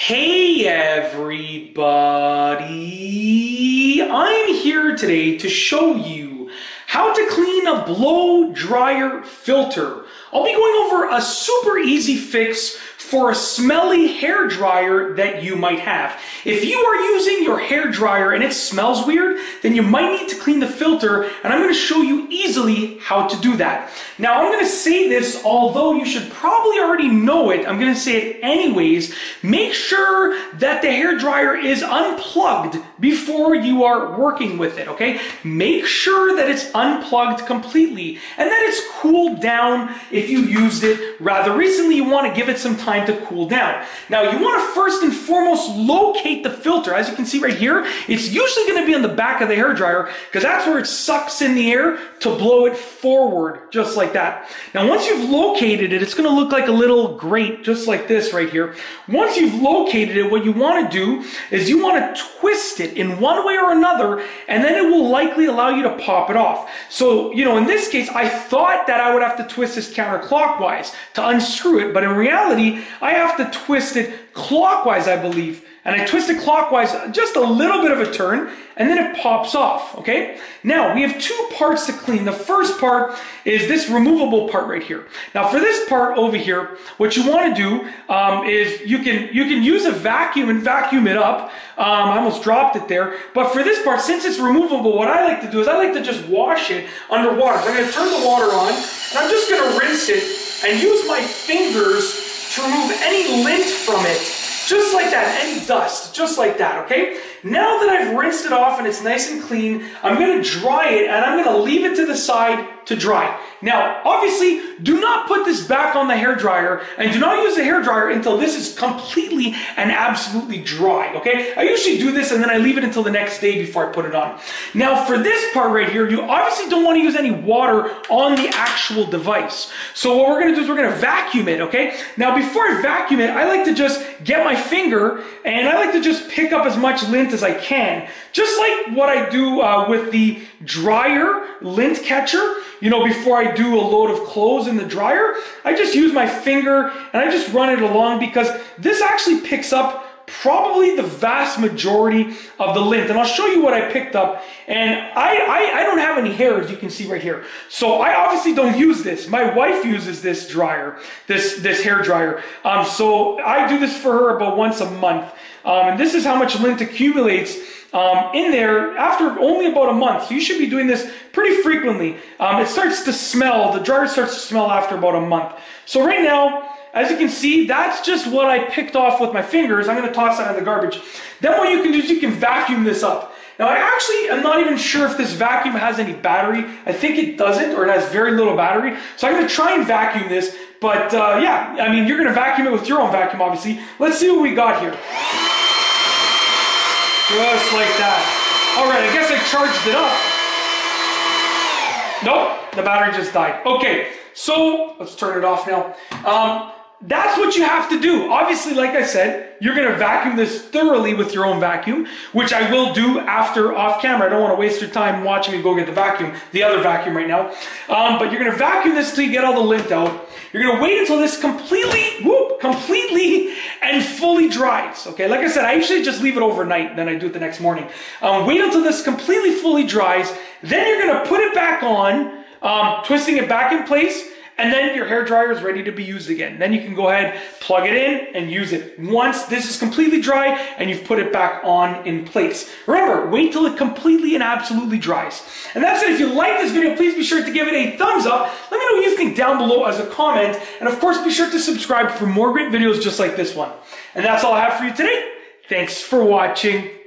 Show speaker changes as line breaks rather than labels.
Hey everybody! I'm here today to show you how to clean a blow dryer filter. I'll be going over a super easy fix for a smelly hair dryer that you might have. If you are using your hair dryer and it smells weird, then you might need to clean the filter and I'm going to show you easily how to do that. Now I'm going to say this, although you should probably already know it, I'm going to say it anyways. Make sure that the hair dryer is unplugged before you are working with it, okay? Make sure that it's unplugged completely and that it's cooled down if you used it rather recently. You want to give it some time to cool down. Now you want to first and foremost locate the filter. As you can see right here, it's usually going to be on the back of the hair dryer because that's where it sucks in the air to blow it forward, just like that. Now once you've located it, it's going to look like a little grate, just like this right here. Once you've located it, what you want to do is you want to twist it in one way or another, and then it will likely allow you to pop it off. So, you know, in this case, I thought that I would have to twist this counterclockwise to unscrew it, but in reality, I have to twist it clockwise, I believe. And I twist it clockwise, just a little bit of a turn, and then it pops off, okay? Now, we have two parts to clean. The first part is this removable part right here. Now, for this part over here, what you want to do um, is you can, you can use a vacuum and vacuum it up. Um, I almost dropped it there. But for this part, since it's removable, what I like to do is I like to just wash it underwater. So I'm going to turn the water on, and I'm just going to rinse it and use my fingers to remove any lint from it, just like that, any dust, just like that, okay? Now that I've rinsed it off and it's nice and clean, I'm gonna dry it and I'm gonna leave it to the side to dry. Now, obviously, do not put this back on the hair dryer and do not use the hair dryer until this is completely and absolutely dry, okay? I usually do this and then I leave it until the next day before I put it on. Now, for this part right here, you obviously don't want to use any water on the actual device. So what we're gonna do is we're gonna vacuum it, okay? Now, before I vacuum it, I like to just get my finger and I like to just pick up as much lint as I can. Just like what I do uh, with the dryer lint catcher, you know, before I do a load of clothes in the dryer, I just use my finger and I just run it along because this actually picks up probably the vast majority of the lint. And I'll show you what I picked up. And I, I, I, don't have any hair, as you can see right here. So I obviously don't use this. My wife uses this dryer, this, this hair dryer. Um, so I do this for her about once a month. Um, and this is how much lint accumulates um, in there after only about a month. So you should be doing this pretty frequently. Um, it starts to smell, the dryer starts to smell after about a month. So right now, as you can see, that's just what I picked off with my fingers. I'm to toss that in the garbage. Then what you can do is you can vacuum this up. Now I actually am not even sure if this vacuum has any battery. I think it doesn't or it has very little battery. So I'm to try and vacuum this. But uh, yeah, I mean, you're to vacuum it with your own vacuum, obviously. Let's see what we got here. Just like that. All right, I guess I charged it up. Nope, the battery just died. Okay, so let's turn it off now. Um, that's what you have to do. Obviously, like I said, you're going to vacuum this thoroughly with your own vacuum, which I will do after off camera. I don't want to waste your time watching me go get the vacuum, the other vacuum right now. Um, but you're going to vacuum this till you get all the lint out. You're going to wait until this completely, whoop, completely and fully dries. Okay, like I said, I usually just leave it overnight, then I do it the next morning. Um, wait until this completely fully dries. Then you're going to put it back on, um, twisting it back in place and then your hair dryer is ready to be used again. Then you can go ahead, plug it in, and use it. Once this is completely dry and you've put it back on in place. Remember, wait till it completely and absolutely dries. And that's it. If you like this video, please be sure to give it a thumbs up. Let me know what you think down below as a comment. And of course, be sure to subscribe for more great videos just like this one. And that's all I have for you today. Thanks for watching.